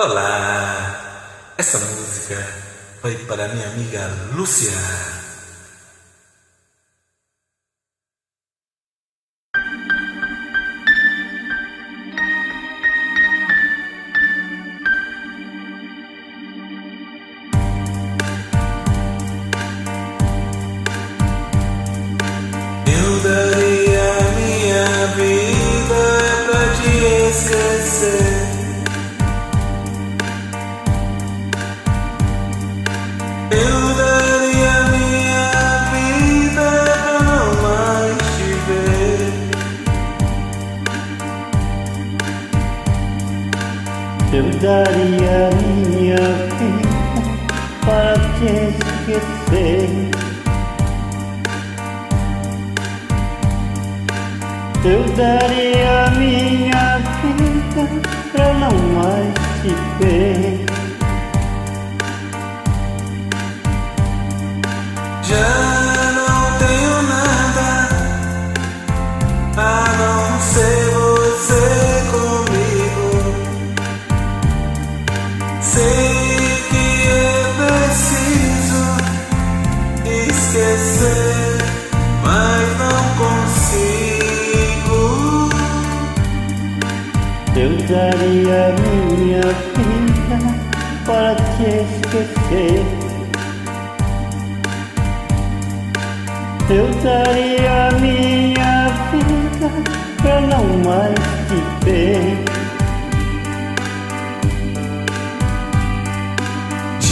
Olá! Essa música vai para minha amiga Lúcia. Eu daria minha vida para te esquecer. Eu daria minha vida pra não mais te ver. Sei que é preciso esquecer, mas não consigo. Eu daria minha vida para te esquecer. Eu daria minha vida pra não mais te ver.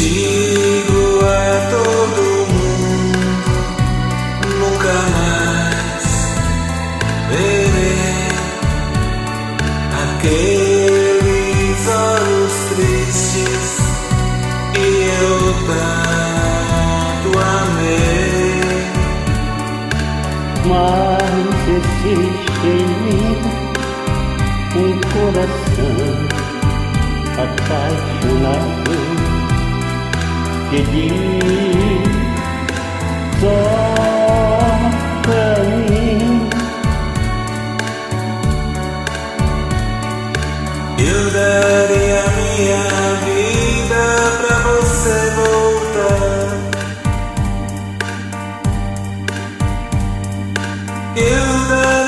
Digo a todo mundo, nunca mais verei aqueles olhos tristes que eu tanto amei. Mas existe em mim um coração apaixonado só pra mim. Eu daria minha vida pra você voltar. Eu daria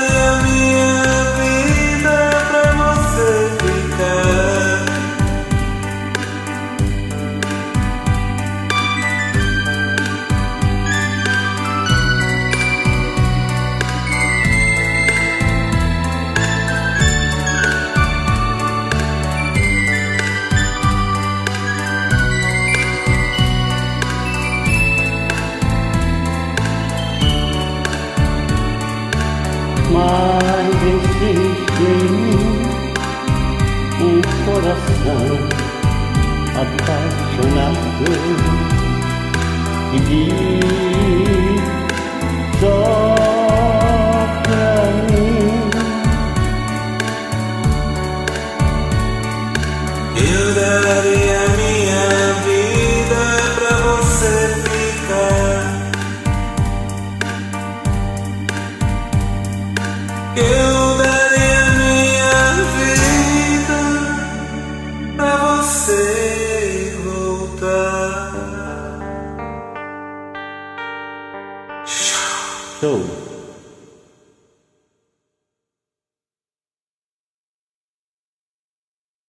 Mas existe um coração apaixonado que diz só pra você voltar. Show!